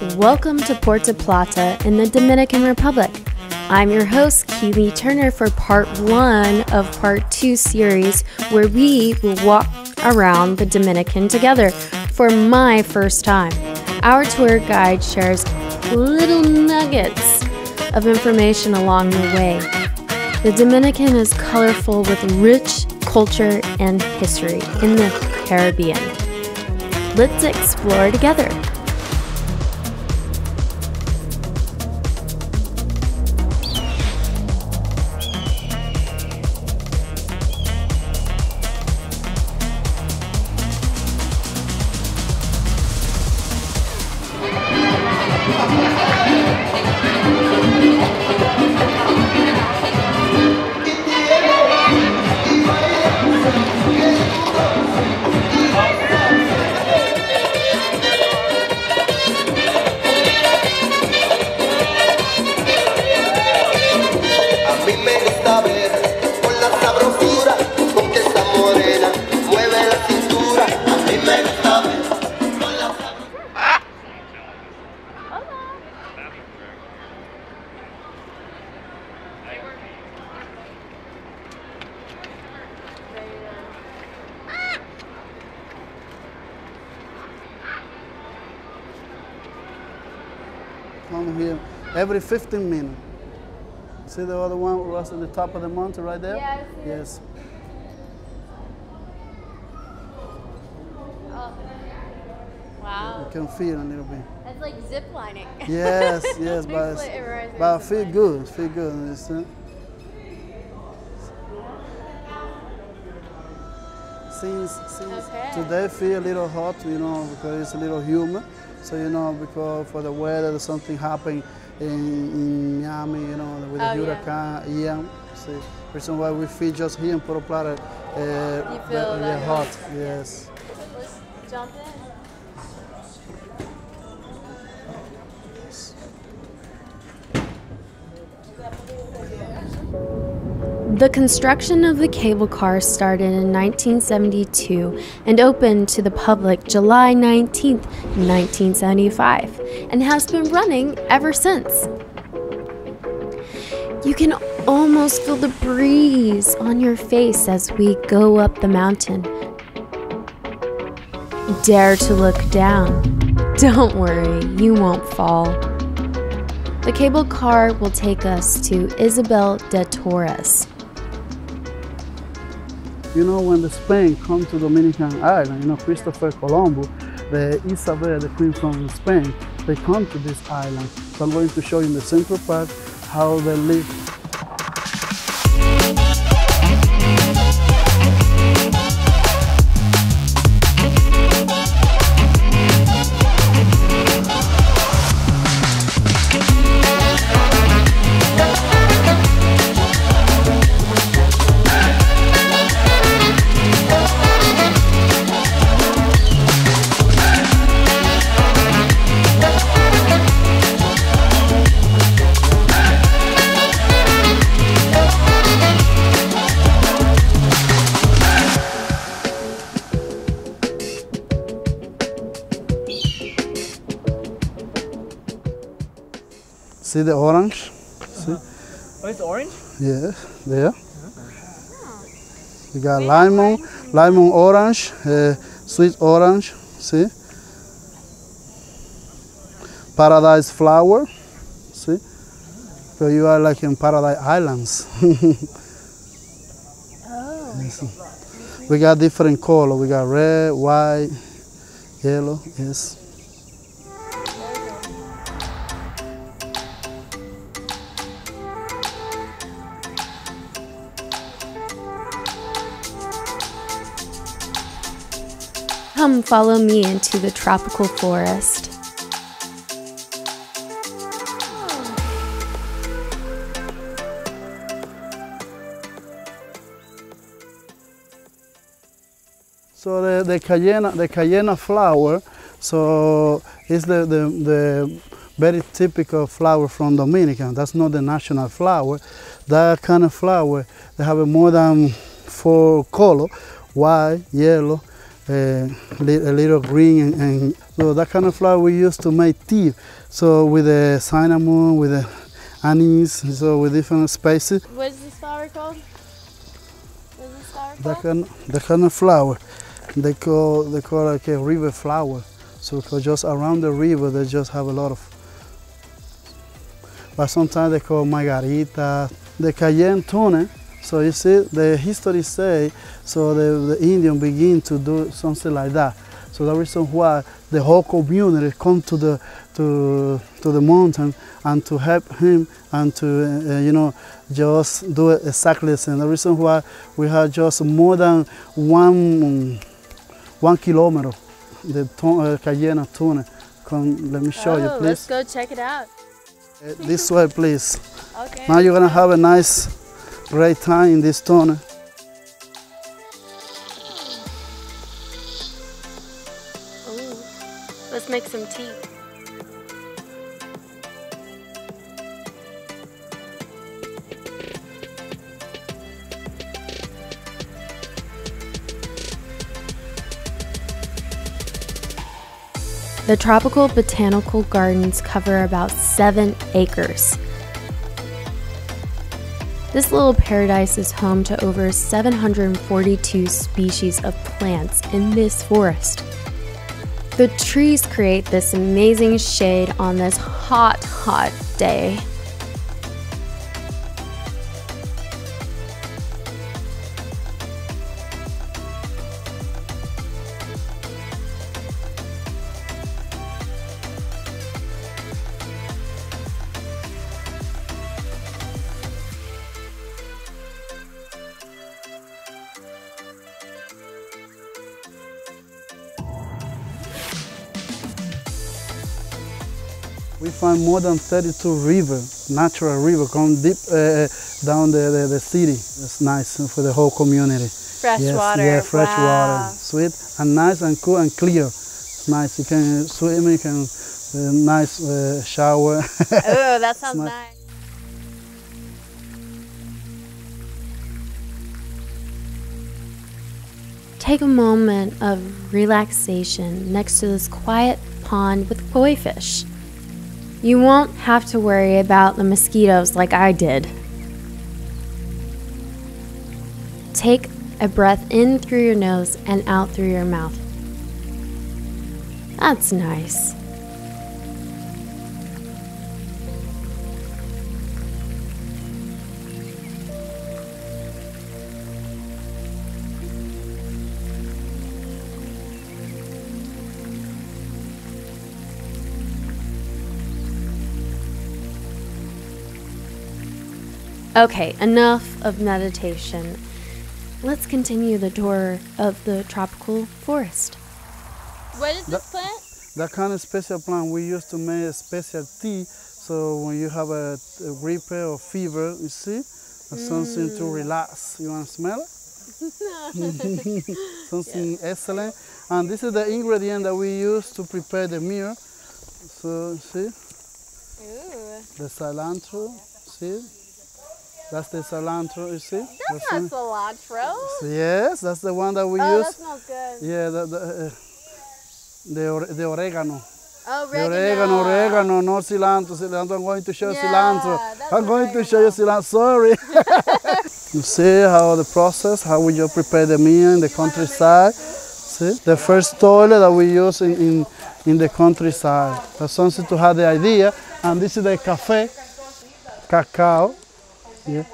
Welcome to Puerto Plata in the Dominican Republic. I'm your host, Keely Turner, for part one of part two series, where we will walk around the Dominican together for my first time. Our tour guide shares little nuggets of information along the way. The Dominican is colorful with rich culture and history in the Caribbean. Let's explore together. Come here every 15 minutes. See the other one was at the top of the mountain right there? I see. Yes. Oh. Wow, You can feel a little bit. that's like ziplining. Yes, yes, but, but of feel good, feel good. Since, since Okay. today feel a little hot, you know, because it's a little humid. So you know, because for the weather, something happened in, in Miami, you know, with the Oh, yeah. hurricane Ian. See, reason why we feel just here in Puerto Plata, uh, You that hot. Yes. Let's jump in. The construction of the cable car started in 1972 and opened to the public July 19, 1975, and has been running ever since. You can almost feel the breeze on your face as we go up the mountain. Dare to look down. Don't worry, you won't fall. The cable car will take us to Isabel de Torres. You know, when the Spain come to Dominican island, you know, Christopher Colombo, the Isabel, the queen from Spain, they come to this island. So I'm going to show you in the central part how they live. See the orange? See? Oh, it's orange? Yeah, there. We got lemon, lemon orange, uh, sweet orange. See? Paradise flower. See? So you are like in Paradise Islands. Yes. We got different color. We got red, white, yellow. Yes. Come follow me into the tropical forest. So the, the cayena, the cayena flower, so it's the, the, the very typical flower from Dominican. That's not the national flower. That kind of flower, they have more than four color, white, yellow, Uh, a little green and, and so that kind of flower we use to make tea. So with the cinnamon, with the anise, so with different spices. What is this flower called? What is this flower That kind, that kind of flower, they call they call like a river flower. So because just around the river, they just have a lot of. But sometimes they call margarita, the cayenne tuna. So you see, the history say, so the, the Indian begin to do something like that. So the reason why the whole community come to the to to the mountain and to help him and to uh, you know just do it exactly the same. The reason why we have just more than one one kilometer the ton, uh, cayenne tuna. Come, let me show you, please. let's go check it out. Uh, This way, please. Okay. Now you're gonna have a nice, great time in this tuna. Ooh. Let's make some tea. The tropical botanical gardens cover about seven acres. This little paradise is home to over 742 species of plants in this forest. The trees create this amazing shade on this hot, hot day. We find more than 32 river, natural river, come deep uh, down the, the, the city. It's nice for the whole community. Fresh yes, water. Yeah, fresh wow. water, sweet and nice and cool and clear. It's nice. You can swim, you can uh, nice uh, shower. Oh, that sounds nice. nice. Take a moment of relaxation next to this quiet pond with koi fish. You won't have to worry about the mosquitoes like I did. Take a breath in through your nose and out through your mouth. That's nice. Okay, enough of meditation. Let's continue the tour of the tropical forest. What is this plant? that kind of special plant we use to make a special tea. So when you have a, a gripe or fever, you see, that's something to mm. relax. You want to smell it? something excellent. And this is the ingredient that we use to prepare the meal. So see, Ooh, the cilantro, see, that's the cilantro. You see? that's one- not cilantro. Yes, that's the one that we Oh, use. that smells good. Yeah, the the, uh, the, the oregano. Oh, The oregano, oregano, no cilantro. Cilantro, I'm going to show Yeah, cilantro. I'm going to show you cilantro. Sorry. you see how the process, how we just prepare the meal in the countryside. See, the first toilet that we use in, in, in the countryside. That's something to have the idea. And this is the cafe, cacao. Yeah.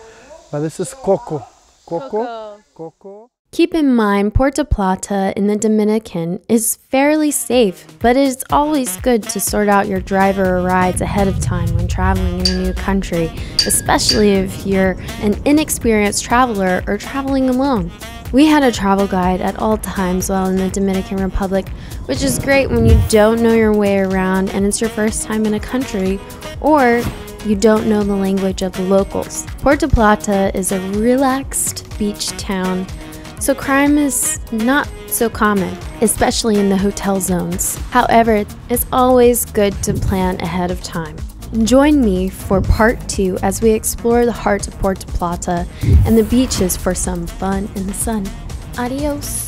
But this is Coco, Coco, Coco. Keep in mind, Puerto Plata in the Dominican is fairly safe, but it is always good to sort out your driver or rides ahead of time when traveling in a new country, especially if you're an inexperienced traveler or traveling alone. We had a travel guide at all times while in the Dominican Republic, which is great when you don't know your way around and it's your first time in a country, or you don't know the language of the locals. Puerto Plata is a relaxed beach town so crime is not so common, especially in the hotel zones. However, it's always good to plan ahead of time. Join me for part two as we explore the heart of Puerto Plata and the beaches for some fun in the sun. Adios.